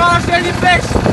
Mange les pêches